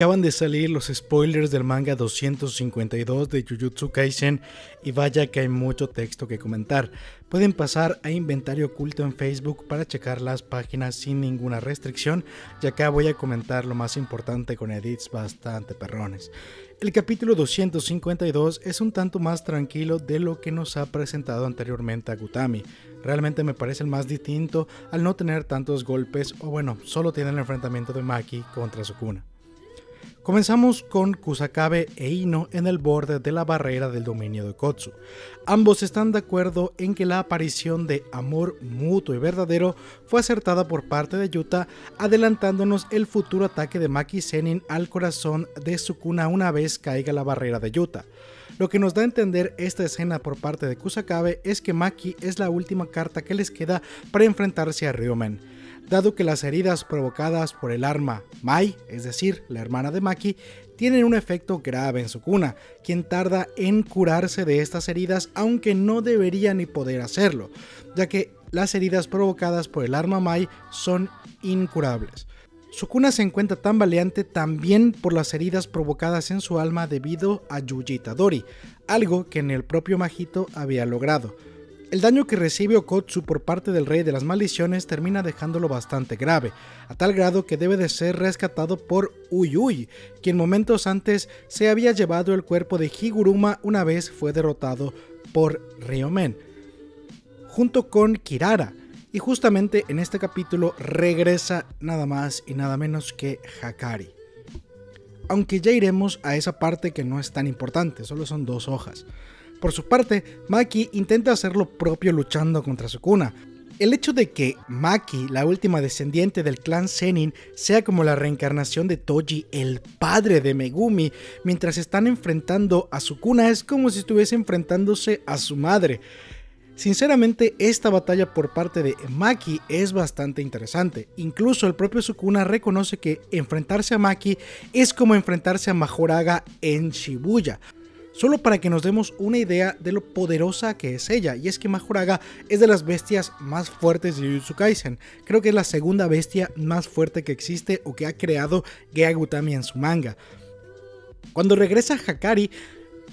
Acaban de salir los spoilers del manga 252 de Jujutsu Kaisen y vaya que hay mucho texto que comentar. Pueden pasar a Inventario Oculto en Facebook para checar las páginas sin ninguna restricción y acá voy a comentar lo más importante con edits bastante perrones. El capítulo 252 es un tanto más tranquilo de lo que nos ha presentado anteriormente a Gutami. Realmente me parece el más distinto al no tener tantos golpes o bueno, solo tiene el enfrentamiento de Maki contra Sukuna. Comenzamos con Kusakabe e Ino en el borde de la barrera del dominio de Kotsu. Ambos están de acuerdo en que la aparición de amor mutuo y verdadero fue acertada por parte de Yuta, adelantándonos el futuro ataque de Maki Zenin al corazón de Sukuna una vez caiga la barrera de Yuta. Lo que nos da a entender esta escena por parte de Kusakabe es que Maki es la última carta que les queda para enfrentarse a Ryomen dado que las heridas provocadas por el arma Mai, es decir, la hermana de Maki, tienen un efecto grave en Sukuna, quien tarda en curarse de estas heridas aunque no debería ni poder hacerlo, ya que las heridas provocadas por el arma Mai son incurables. Sukuna se encuentra tan valiente también por las heridas provocadas en su alma debido a Yuji Itadori, algo que en el propio Majito había logrado. El daño que recibe Okotsu por parte del rey de las maldiciones termina dejándolo bastante grave, a tal grado que debe de ser rescatado por Uyui, quien momentos antes se había llevado el cuerpo de Higuruma una vez fue derrotado por Ryomen, junto con Kirara. Y justamente en este capítulo regresa nada más y nada menos que Hakari. Aunque ya iremos a esa parte que no es tan importante, solo son dos hojas. Por su parte, Maki intenta hacer lo propio luchando contra Sukuna. El hecho de que Maki, la última descendiente del clan Zenin, sea como la reencarnación de Toji, el padre de Megumi, mientras están enfrentando a Sukuna es como si estuviese enfrentándose a su madre. Sinceramente, esta batalla por parte de Maki es bastante interesante. Incluso el propio Sukuna reconoce que enfrentarse a Maki es como enfrentarse a Majoraga en Shibuya solo para que nos demos una idea de lo poderosa que es ella. Y es que Majoraga es de las bestias más fuertes de Jujutsu Kaisen. Creo que es la segunda bestia más fuerte que existe o que ha creado Gea Gutami en su manga. Cuando regresa Hakari,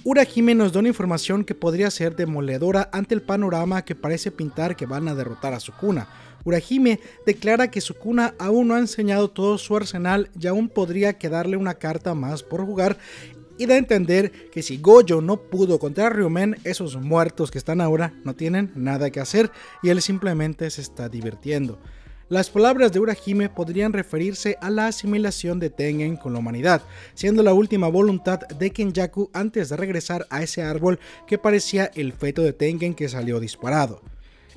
Urahime nos da una información que podría ser demoledora ante el panorama que parece pintar que van a derrotar a Sukuna. Urahime declara que Sukuna aún no ha enseñado todo su arsenal y aún podría quedarle una carta más por jugar y da a entender que si Gojo no pudo contra Ryumen, esos muertos que están ahora no tienen nada que hacer y él simplemente se está divirtiendo. Las palabras de Urahime podrían referirse a la asimilación de Tengen con la humanidad, siendo la última voluntad de Kenjaku antes de regresar a ese árbol que parecía el feto de Tengen que salió disparado.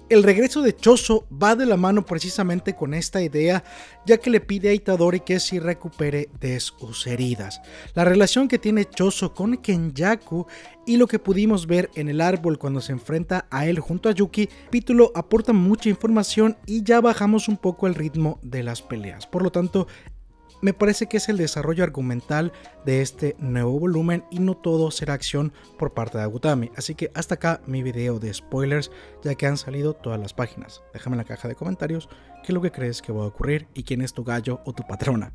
El regreso de Choso va de la mano precisamente con esta idea, ya que le pide a Itadori que se recupere de sus heridas. La relación que tiene Choso con Kenyaku y lo que pudimos ver en el árbol cuando se enfrenta a él junto a Yuki, capítulo aporta mucha información y ya bajamos un poco el ritmo de las peleas. Por lo tanto, me parece que es el desarrollo argumental de este nuevo volumen y no todo será acción por parte de Agutami. Así que hasta acá mi video de spoilers ya que han salido todas las páginas. Déjame en la caja de comentarios qué es lo que crees que va a ocurrir y quién es tu gallo o tu patrona.